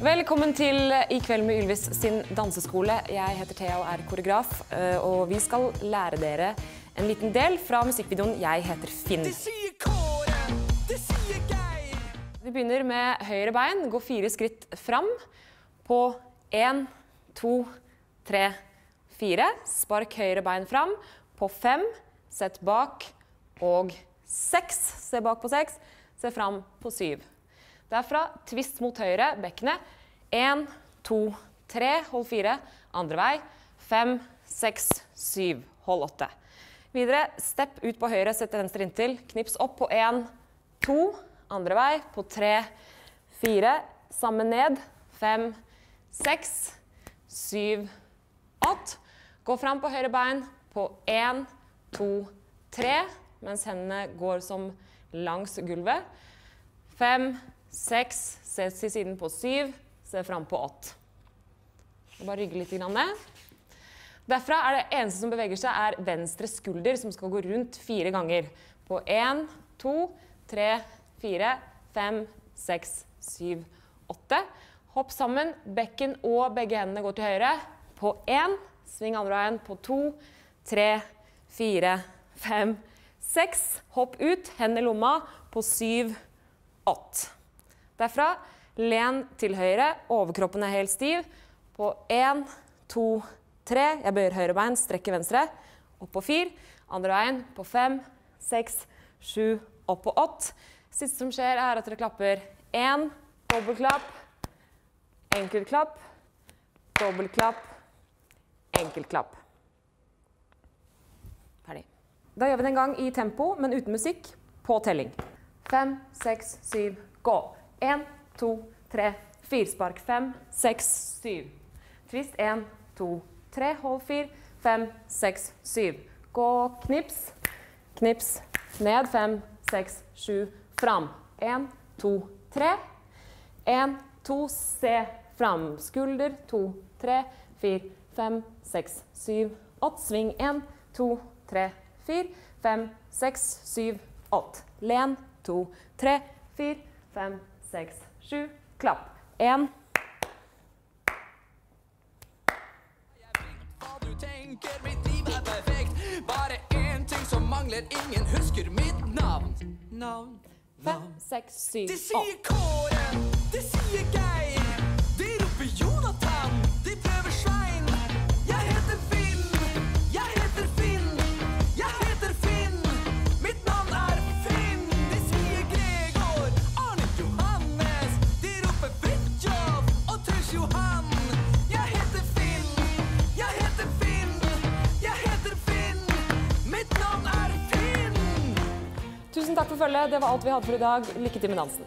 Velkommen til I kveld med Ylvis sin danseskole. Jeg heter Thea og er koreograf, eh, og vi skal lære dere en liten del fra musikkvideoen Jeg heter Finn. Vi begynner med høyre bein. Gå fire skritt fram. På én, to, tre, fire. Spark høyre bein fram. På fem, sett bak. Og seks. Se bak på seks. Se fram på syv. Derfra tvist mot høyre, bekkenet. Én, to, tre. Hold fire. Andre vei. Fem, seks, syv. Hold åtte. Videre, stepp ut på høyre, sett venstre inntil. Knips opp på én, to. Andre vei. På tre, fire. Sammen ned. Fem, seks, syv, åtte. Gå fram på høyre bein på én, to, tre. Mens hendene går som langs gulvet. Fem, seks, se til siden på syv, se fram på åtte. Bare rygge litt ned. Derfra er det eneste som beveger seg, er venstre skulder, som skal gå rundt fire ganger. På én, to, tre, fire, fem, seks, syv, åtte. Hopp sammen. Bekken og begge hendene går til høyre. På én, sving andre veien. På to, tre, fire, fem, seks. Hopp ut. Hendene i lomma. På syv, åtte. Derfra len til høyre. Overkroppen er helt stiv. På én, to, tre. Jeg bøyer høyre bein, strekker venstre. Opp på fire. Andre veien på fem, seks, sju, opp på åtte. Siste som skjer, er at dere klapper én, dobbeltklapp, enkeltklapp, dobbeltklapp, enkeltklapp. Ferdig. Da gjør vi det en gang i tempo, men uten musikk, på telling. Fem, seks, syv, gå. Én, to, tre, fire. Spark. Fem, seks, syv. Twist. Én, to, tre. Hold fire. Fem, seks, syv. Gå. Knips. Knips. Ned. Fem, seks, sju. Fram. Én, to, tre. Én, to, se fram. Skulder. To, tre, fire, fem, seks, syv, åtte. Sving. Én, to, tre, fire, fem, seks, syv, åtte. Len. To, tre, fire, fem, seks, sju. Klapp. Én. Er ingen husker mitt navn. Navn, Fem, seks, syv, Det åtte. sier Kåre, det sier Geir. Tusen takk for følget. Det var alt vi hadde for i dag. Lykke til med dansen.